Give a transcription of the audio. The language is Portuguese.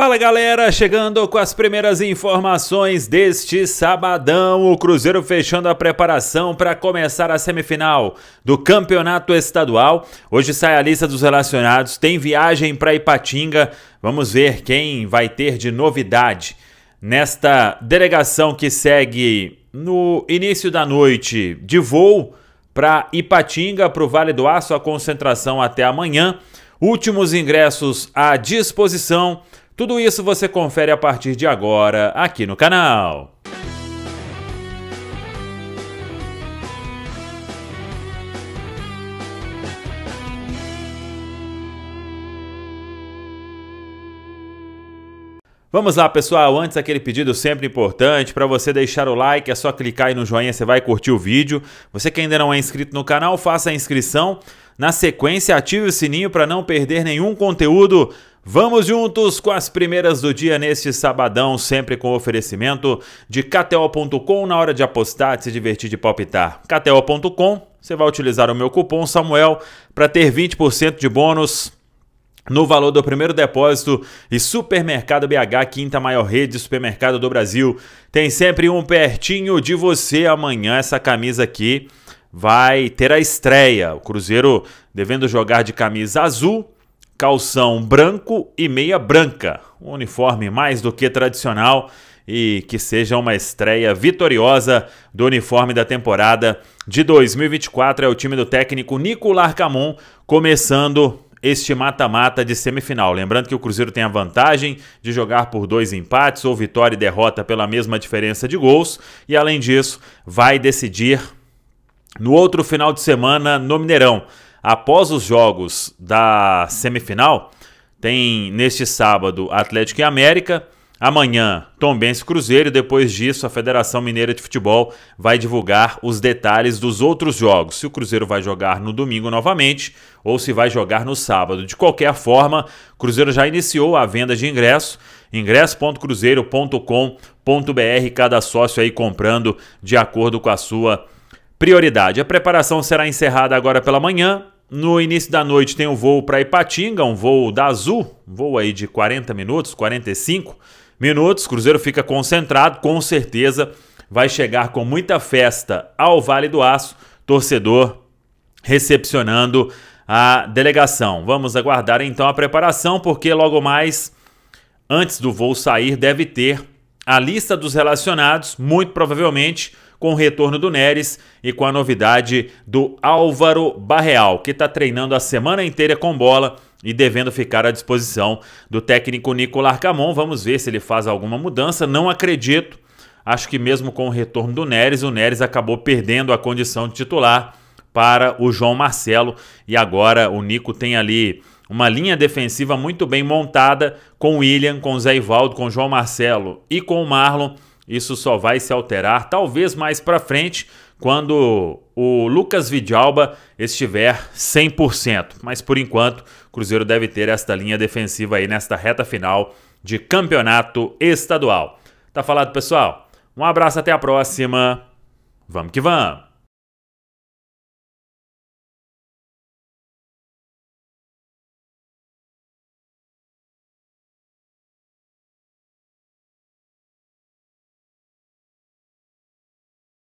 Fala galera, chegando com as primeiras informações deste sabadão. O Cruzeiro fechando a preparação para começar a semifinal do Campeonato Estadual. Hoje sai a lista dos relacionados, tem viagem para Ipatinga. Vamos ver quem vai ter de novidade nesta delegação que segue no início da noite de voo para Ipatinga, para o Vale do Aço, a concentração até amanhã. Últimos ingressos à disposição. Tudo isso você confere a partir de agora aqui no canal. Vamos lá, pessoal. Antes, aquele pedido sempre importante para você deixar o like. É só clicar aí no joinha, você vai curtir o vídeo. Você que ainda não é inscrito no canal, faça a inscrição. Na sequência, ative o sininho para não perder nenhum conteúdo Vamos juntos com as primeiras do dia neste sabadão, sempre com oferecimento de KTO.com na hora de apostar, de se divertir de palpitar. KTO.com, você vai utilizar o meu cupom Samuel para ter 20% de bônus no valor do primeiro depósito e Supermercado BH, quinta maior rede de supermercado do Brasil. Tem sempre um pertinho de você. Amanhã essa camisa aqui vai ter a estreia. O Cruzeiro devendo jogar de camisa azul calção branco e meia branca. Um uniforme mais do que tradicional e que seja uma estreia vitoriosa do uniforme da temporada de 2024. É o time do técnico Nicolas Camon começando este mata-mata de semifinal. Lembrando que o Cruzeiro tem a vantagem de jogar por dois empates ou vitória e derrota pela mesma diferença de gols e, além disso, vai decidir no outro final de semana no Mineirão. Após os jogos da semifinal, tem neste sábado Atlético e América, amanhã Tombense Cruzeiro depois disso a Federação Mineira de Futebol vai divulgar os detalhes dos outros jogos. Se o Cruzeiro vai jogar no domingo novamente ou se vai jogar no sábado. De qualquer forma, o Cruzeiro já iniciou a venda de ingresso ingresso.cruzeiro.com.br, cada sócio aí comprando de acordo com a sua prioridade. A preparação será encerrada agora pela manhã. No início da noite tem um voo para Ipatinga, um voo da Azul, um voo aí de 40 minutos, 45 minutos. Cruzeiro fica concentrado, com certeza vai chegar com muita festa ao Vale do Aço, torcedor recepcionando a delegação. Vamos aguardar então a preparação, porque logo mais, antes do voo sair, deve ter a lista dos relacionados, muito provavelmente com o retorno do Neres e com a novidade do Álvaro Barreal, que está treinando a semana inteira com bola e devendo ficar à disposição do técnico Nicolas Camon. Vamos ver se ele faz alguma mudança. Não acredito. Acho que mesmo com o retorno do Neres, o Neres acabou perdendo a condição de titular para o João Marcelo e agora o Nico tem ali uma linha defensiva muito bem montada com o William, com o Zé Ivaldo, com o João Marcelo e com o Marlon isso só vai se alterar talvez mais para frente, quando o Lucas Vidalba estiver 100%. Mas por enquanto, o Cruzeiro deve ter esta linha defensiva aí nesta reta final de campeonato estadual. Tá falado, pessoal? Um abraço, até a próxima. Vamos que vamos!